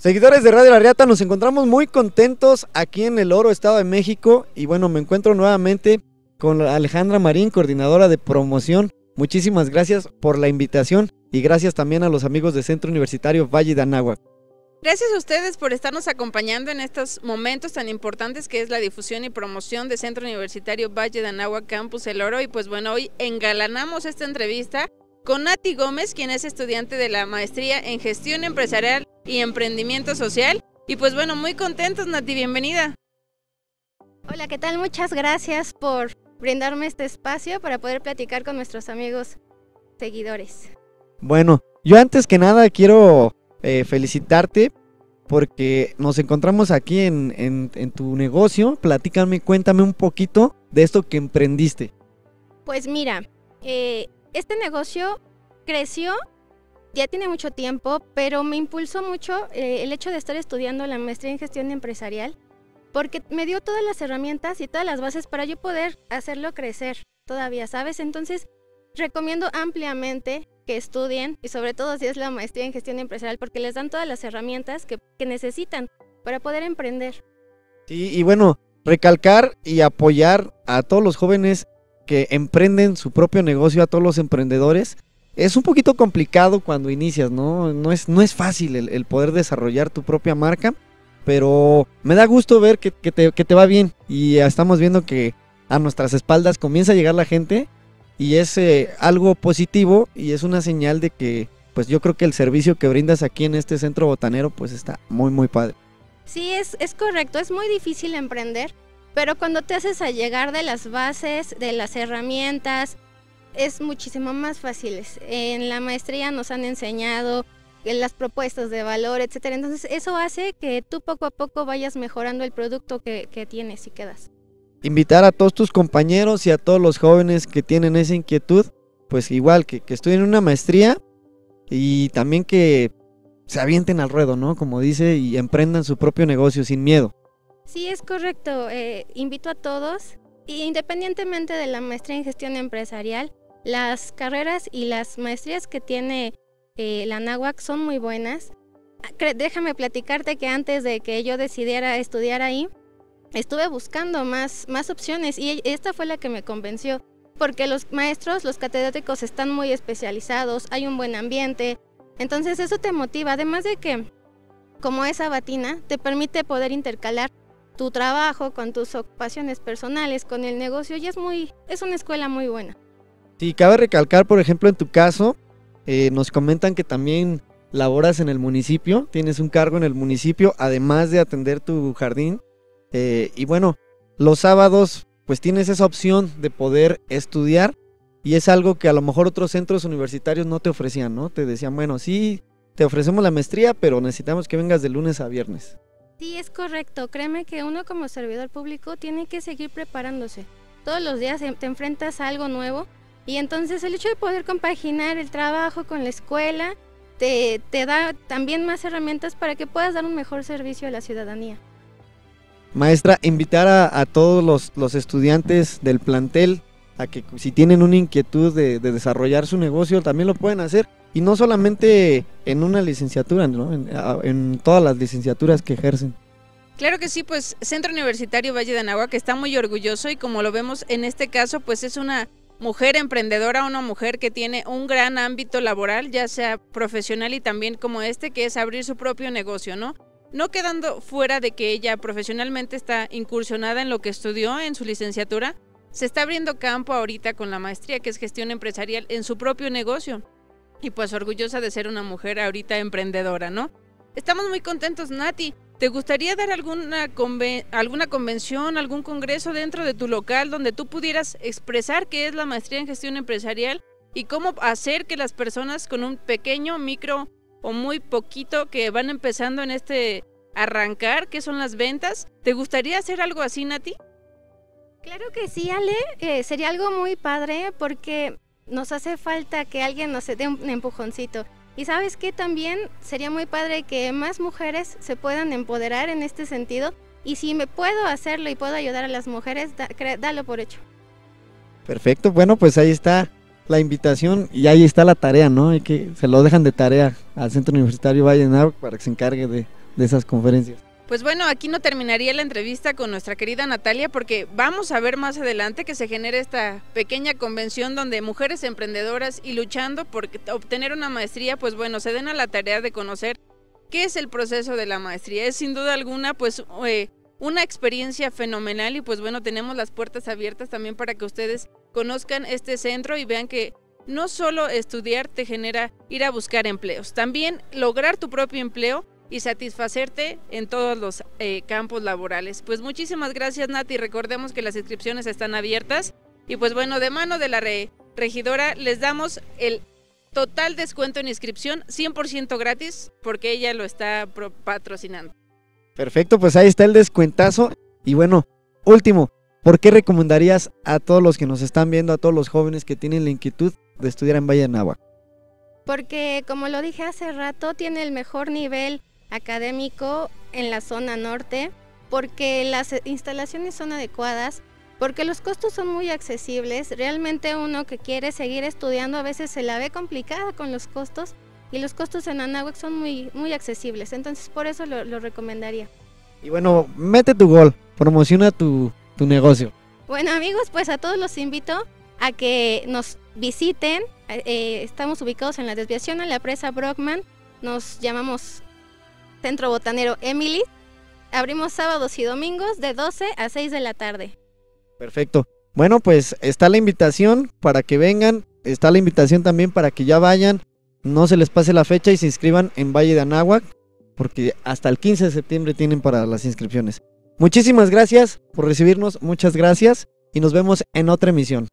Seguidores de Radio La Riata, nos encontramos muy contentos aquí en el Oro, Estado de México. Y bueno, me encuentro nuevamente con Alejandra Marín, coordinadora de promoción. Muchísimas gracias por la invitación y gracias también a los amigos de Centro Universitario Valle de Anáhuac. Gracias a ustedes por estarnos acompañando en estos momentos tan importantes que es la difusión y promoción de Centro Universitario Valle de Anáhuac Campus El Oro. Y pues bueno, hoy engalanamos esta entrevista con Nati Gómez, quien es estudiante de la maestría en gestión empresarial y emprendimiento social. Y pues bueno, muy contentos, Nati, bienvenida. Hola, ¿qué tal? Muchas gracias por brindarme este espacio para poder platicar con nuestros amigos seguidores. Bueno, yo antes que nada quiero eh, felicitarte porque nos encontramos aquí en, tu negocio. Platícame, cuéntame un poquito de esto que emprendiste. Pues mira, eh, este negocio creció ya tiene mucho tiempo, pero me impulsó mucho eh, el hecho de estar estudiando la maestría en gestión empresarial, porque me dio todas las herramientas y todas las bases para yo poder hacerlo crecer todavía, ¿sabes? Entonces, recomiendo ampliamente que estudien y sobre todo si es la maestría en gestión empresarial, porque les dan todas las herramientas que, que necesitan para poder emprender. Sí, y bueno, recalcar y apoyar a todos los jóvenes que emprenden su propio negocio, a todos los emprendedores es un poquito complicado cuando inicias, ¿no? No es, no es fácil el, poder desarrollar tu propia marca, pero me da gusto ver que, te, va bien y estamos viendo que a nuestras espaldas comienza a llegar la gente y es eh, algo positivo y es una señal de que pues yo creo que el servicio que brindas aquí en este centro botanero pues está muy muy padre. Sí, es, es correcto, es muy difícil emprender, pero cuando te haces a llegar de las bases, de las herramientas, es muchísimo más fácil. En la maestría nos han enseñado las propuestas de valor, etcétera. Entonces, eso hace que tú poco a poco vayas mejorando el producto que, tienes y quedas. Invitar a todos tus compañeros y a todos los jóvenes que tienen esa inquietud, pues igual que, que estudien una maestría y también que se avienten al ruedo, ¿no? Como dice, y emprendan su propio negocio sin miedo. Sí, es correcto. Eh, invito a todos, independientemente de la maestría en gestión empresarial, las carreras y las maestrías que tiene eh, la NAWAC son muy buenas. Déjame platicarte que antes de que yo decidiera estudiar ahí, estuve buscando más, más opciones y esta fue la que me convenció, porque los maestros, los catedráticos están muy especializados, hay un buen ambiente, entonces eso te motiva, además de que como esa batina te permite poder intercalar tu trabajo con tus ocupaciones personales, con el negocio y es muy, es una escuela muy buena. Sí, cabe recalcar, por ejemplo, en tu caso, eh, nos comentan que también laboras en el municipio, tienes un cargo en el municipio, además de atender tu jardín. Eh, y bueno, los sábados, pues tienes esa opción de poder estudiar y es algo que a lo mejor otros centros universitarios no te ofrecían, ¿no? Te decían, bueno, sí, te ofrecemos la maestría, pero necesitamos que vengas de lunes a viernes. Sí, es correcto. Créeme que uno como servidor público tiene que seguir preparándose. Todos los días te enfrentas a algo nuevo y entonces el hecho de poder compaginar el trabajo con la escuela te, da también más herramientas para que puedas dar un mejor servicio a la ciudadanía. Maestra, invitar a, todos los, estudiantes del plantel a que si tienen una inquietud de, desarrollar su negocio, también lo pueden hacer. Y no solamente en una licenciatura, ¿no? en, en todas las licenciaturas que ejercen. Claro que sí, pues Centro Universitario Valle de Anáhuac está muy orgulloso y como lo vemos en este caso, pues es una mujer emprendedora, una mujer que tiene un gran ámbito laboral, ya sea profesional y también como este, que es abrir su propio negocio, ¿no? No quedando fuera de que ella profesionalmente está incursionada en lo que estudió en su licenciatura, se está abriendo campo ahorita con la maestría que es gestión empresarial en su propio negocio. Y pues orgullosa de ser una mujer ahorita emprendedora, ¿no? Estamos muy contentos, Nati. ¿Te gustaría dar alguna, alguna convención, algún congreso dentro de tu local donde tú pudieras expresar qué es la maestría en gestión empresarial y cómo hacer que las personas con un pequeño, micro o muy poquito que van empezando en este arrancar, que son las ventas, ¿te gustaría hacer algo así, Nati? Claro que sí, Ale, eh, sería algo muy padre porque nos hace falta que alguien nos dé un empujoncito. Y sabes que también sería muy padre que más mujeres se puedan empoderar en este sentido. Y si me puedo hacerlo y puedo ayudar a las mujeres, dalo por hecho. Perfecto, bueno, pues ahí está la invitación y ahí está la tarea, ¿no? Y que se lo dejan de tarea al Centro Universitario Valle para que se encargue de esas conferencias. Pues bueno, aquí no terminaría la entrevista con nuestra querida Natalia porque vamos a ver más adelante que se genere esta pequeña convención donde mujeres emprendedoras y luchando por obtener una maestría, pues bueno, se den a la tarea de conocer qué es el proceso de la maestría. Es sin duda alguna pues eh, una experiencia fenomenal y pues bueno, tenemos las puertas abiertas también para que ustedes conozcan este centro y vean que no solo estudiar te genera ir a buscar empleos, también lograr tu propio empleo y satisfacerte en todos los eh, campos laborales. Pues muchísimas gracias Nati, recordemos que las inscripciones están abiertas y pues bueno, de mano de la regidora les damos el total descuento en inscripción 100% gratis porque ella lo está patrocinando. Perfecto, pues ahí está el descuentazo y bueno, último, ¿por qué recomendarías a todos los que nos están viendo, a todos los jóvenes que tienen la inquietud de estudiar en Valle de Nahua? Porque como lo dije hace rato, tiene el mejor nivel académico en la zona norte, porque las instalaciones son adecuadas, porque los costos son muy accesibles. Realmente uno que quiere seguir estudiando a veces se la ve complicada con los costos y los costos en Anáhuac son muy, muy accesibles. Entonces por eso lo, recomendaría. Y bueno, mete tu gol, promociona tu, tu negocio. Bueno amigos, pues a todos los invito a que nos visiten. Eh, estamos ubicados en la desviación a la presa Brockman. Nos llamamos Centro Botanero Emily. Abrimos sábados y domingos de 12 a 6 de la tarde. Perfecto. Bueno, pues está la invitación para que vengan. Está la invitación también para que ya vayan. No se les pase la fecha y se inscriban en Valle de Anáhuac. Porque hasta el 15 de septiembre tienen para las inscripciones. Muchísimas gracias por recibirnos. Muchas gracias. Y nos vemos en otra emisión.